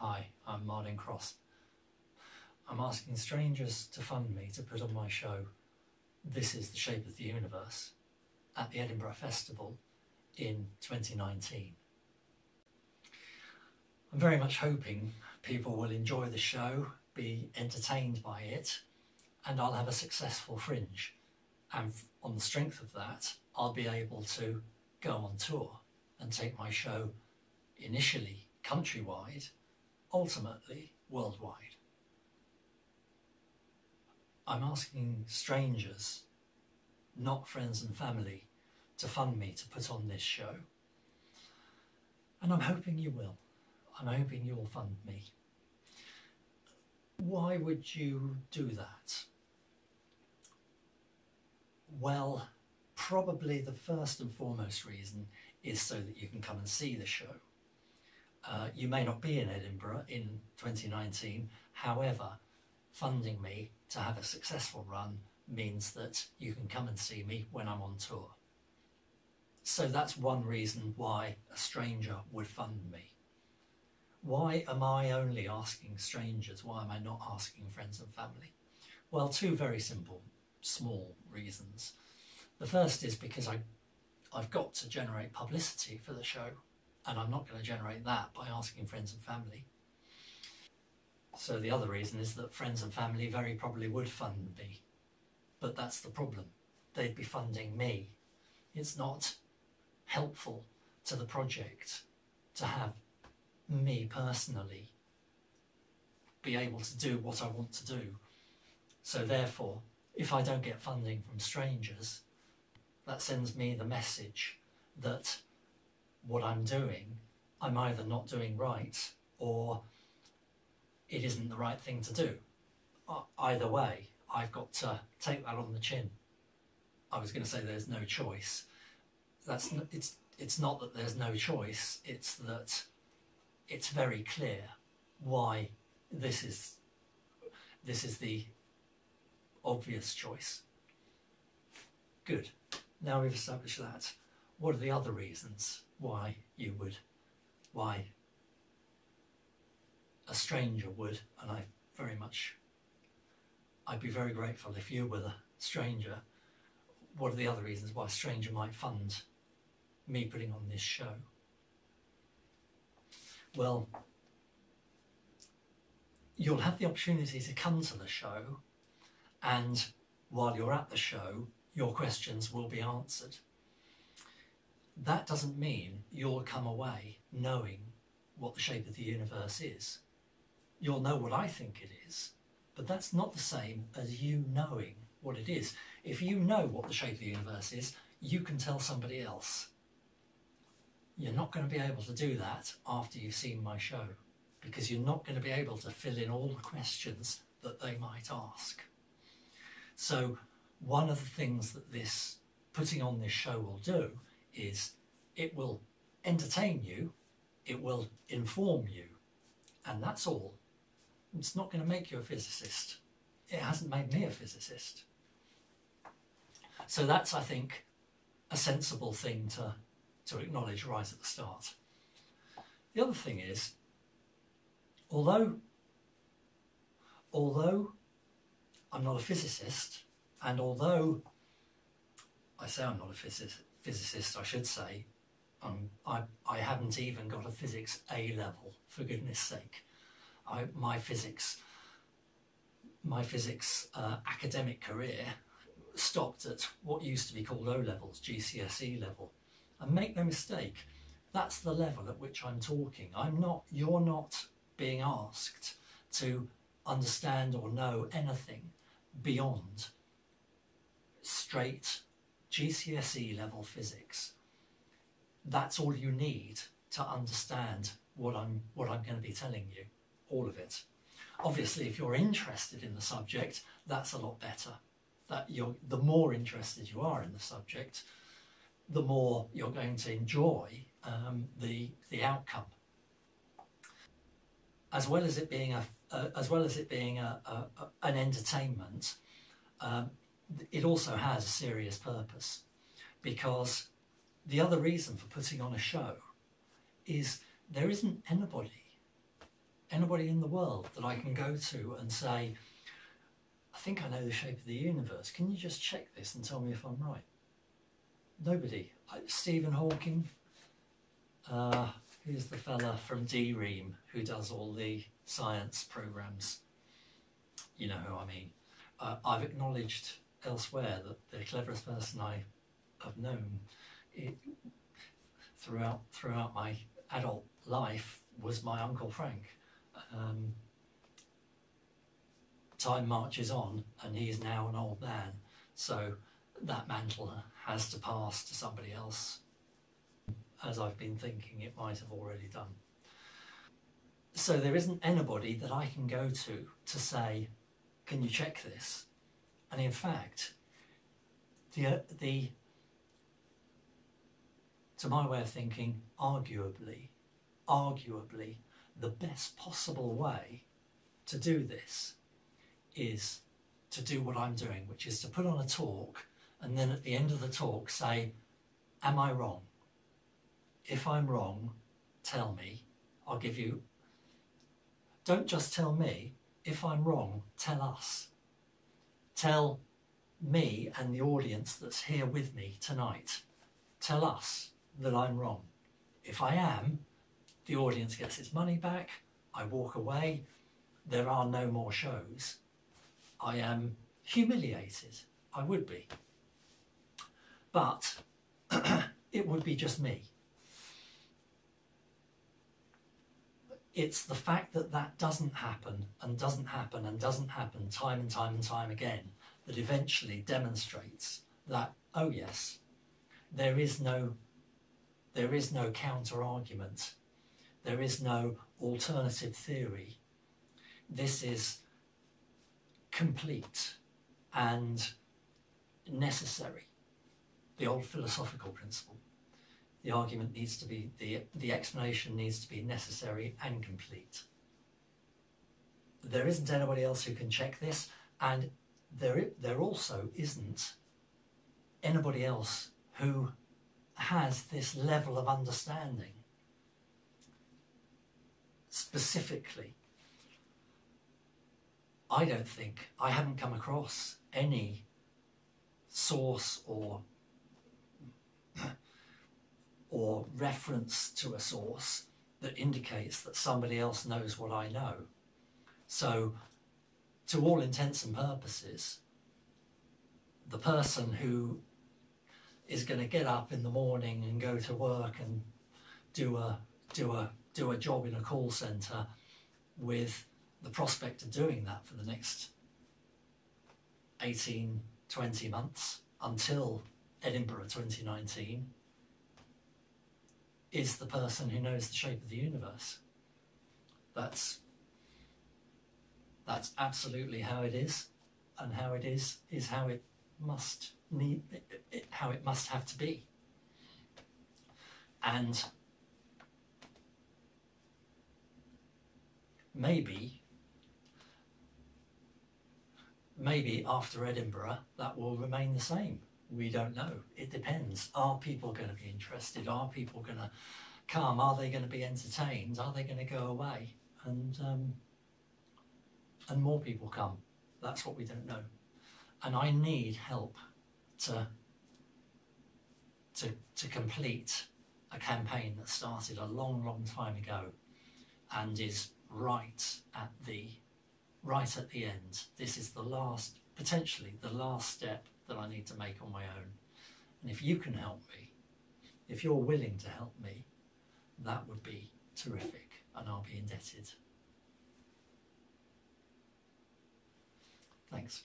Hi, I'm Martin Cross. I'm asking strangers to fund me to put on my show This is the Shape of the Universe at the Edinburgh Festival in 2019. I'm very much hoping people will enjoy the show, be entertained by it, and I'll have a successful fringe. And on the strength of that, I'll be able to go on tour and take my show initially countrywide, ultimately worldwide. I'm asking strangers, not friends and family, to fund me to put on this show. And I'm hoping you will. I'm hoping you'll fund me. Why would you do that? Well, probably the first and foremost reason is so that you can come and see the show. Uh, you may not be in Edinburgh in 2019, however, funding me to have a successful run means that you can come and see me when I'm on tour. So that's one reason why a stranger would fund me. Why am I only asking strangers? Why am I not asking friends and family? Well, two very simple, small reasons. The first is because I, I've got to generate publicity for the show, and I'm not going to generate that by asking friends and family. So the other reason is that friends and family very probably would fund me, but that's the problem. They'd be funding me. It's not helpful to the project to have me personally be able to do what I want to do. So therefore, if I don't get funding from strangers, that sends me the message that what I'm doing, I'm either not doing right or it isn't the right thing to do. Uh, either way, I've got to take that on the chin. I was going to say there's no choice. That's it's it's not that there's no choice. It's that it's very clear why this is this is the obvious choice. Good. Now we've established that. What are the other reasons why you would, why a stranger would, and I very much, I'd be very grateful if you were the stranger. What are the other reasons why a stranger might fund me putting on this show? well, you'll have the opportunity to come to the show, and while you're at the show, your questions will be answered. That doesn't mean you'll come away knowing what the shape of the universe is. You'll know what I think it is, but that's not the same as you knowing what it is. If you know what the shape of the universe is, you can tell somebody else. You're not going to be able to do that after you've seen my show because you're not going to be able to fill in all the questions that they might ask. So one of the things that this putting on this show will do is it will entertain you, it will inform you, and that's all. It's not going to make you a physicist. It hasn't made me a physicist. So that's, I think, a sensible thing to to acknowledge right at the start. The other thing is, although, although I'm not a physicist, and although I say I'm not a physicist, physicist I should say, um, I, I haven't even got a physics A level, for goodness sake. I, my physics, my physics uh, academic career stopped at what used to be called O levels, GCSE level. And make no mistake, that's the level at which I'm talking. I'm not, you're not being asked to understand or know anything beyond straight GCSE level physics. That's all you need to understand what I'm, what I'm going to be telling you, all of it. Obviously, if you're interested in the subject, that's a lot better. That you're, the more interested you are in the subject, the more you're going to enjoy um, the the outcome. As well as it being a, a as well as it being a, a an entertainment, um, it also has a serious purpose, because the other reason for putting on a show is there isn't anybody anybody in the world that I can go to and say, I think I know the shape of the universe. Can you just check this and tell me if I'm right? Nobody. Stephen Hawking, uh, the fella from D:Ream who does all the science programs. You know who I mean. Uh, I've acknowledged elsewhere that the cleverest person I have known it, throughout throughout my adult life was my uncle Frank. Um, time marches on, and he is now an old man, so that mantle has to pass to somebody else. As I've been thinking, it might have already done. So there isn't anybody that I can go to to say, "Can you check this?" And in fact, the uh, the to my way of thinking, arguably, arguably, the best possible way to do this is to do what I'm doing, which is to put on a talk and then at the end of the talk say, Am I wrong? If I'm wrong, tell me. I'll give you. Don't just tell me. If I'm wrong, tell us. Tell me and the audience that's here with me tonight. Tell us that I'm wrong. If I am, the audience gets its money back, I walk away, there are no more shows. I am humiliated. I would be. But it would be just me. It's the fact that that doesn't happen and doesn't happen and doesn't happen time and time and time again that eventually demonstrates that, oh yes, there is no there is no counter argument. There is no alternative theory. This is complete and necessary. The old philosophical principle. The argument needs to be, the, the explanation needs to be necessary and complete. There isn't anybody else who can check this, and there, there also isn't anybody else who has this level of understanding specifically. I don't think, I haven't come across any source or or reference to a source that indicates that somebody else knows what I know. So, to all intents and purposes, the person who is going to get up in the morning and go to work and do a do a do a job in a call center with the prospect of doing that for the next 18 20 months until Edinburgh 2019 is the person who knows the shape of the universe that's that's absolutely how it is and how it is is how it must need it, it, how it must have to be. And maybe, maybe after Edinburgh that will remain the same. We don't know. It depends. Are people going to be interested? Are people going to come? Are they going to be entertained? Are they going to go away? And um, and more people come. That's what we don't know. And I need help to, to, to complete a campaign that started a long, long time ago and is right at the right at the end. This is the last, potentially the last step that I need to make on my own. And if you can help me, if you're willing to help me, that would be terrific and I'll be indebted. Thanks.